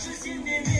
痴心念念。